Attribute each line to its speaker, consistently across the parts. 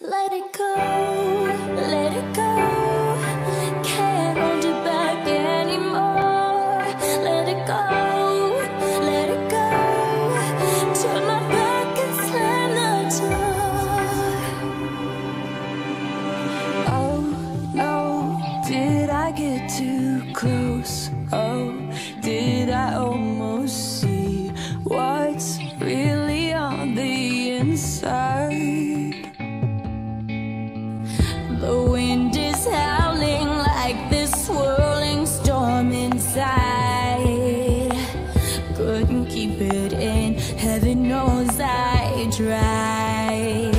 Speaker 1: Let it go, let it go. Can't hold it back anymore. Let it go, let it go. Turn my back and slam the door. Oh no, did I get too close? Oh, did I It in, heaven knows I tried.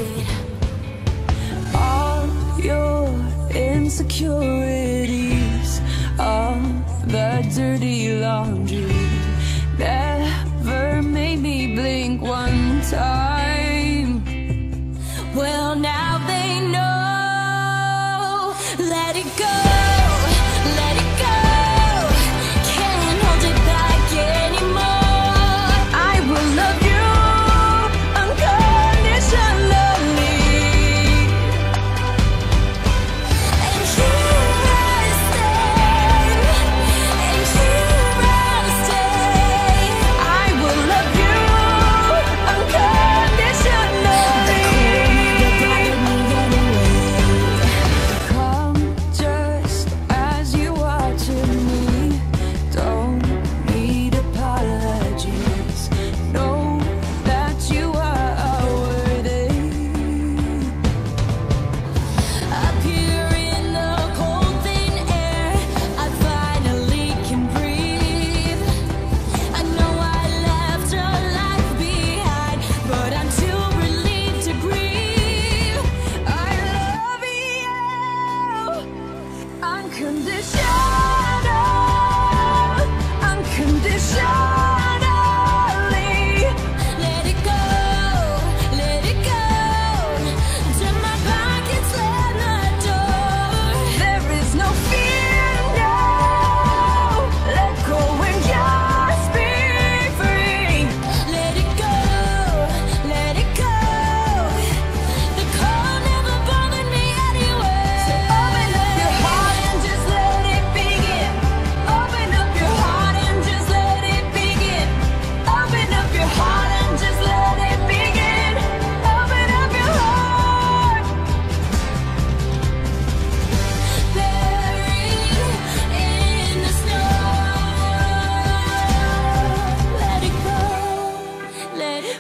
Speaker 1: All your insecurities, all the dirty laundry, never made me blink one time. Well, now they know. Let it go.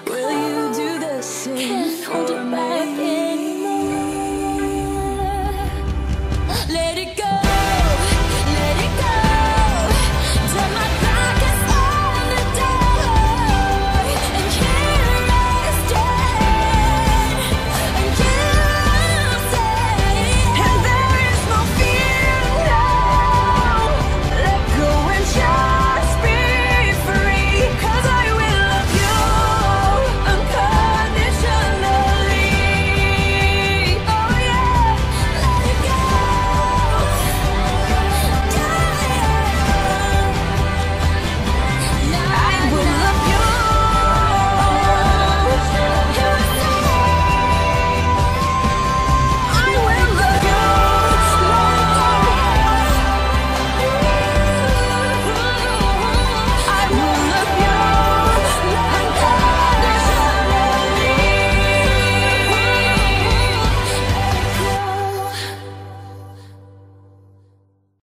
Speaker 1: Will you do the same? Hold back.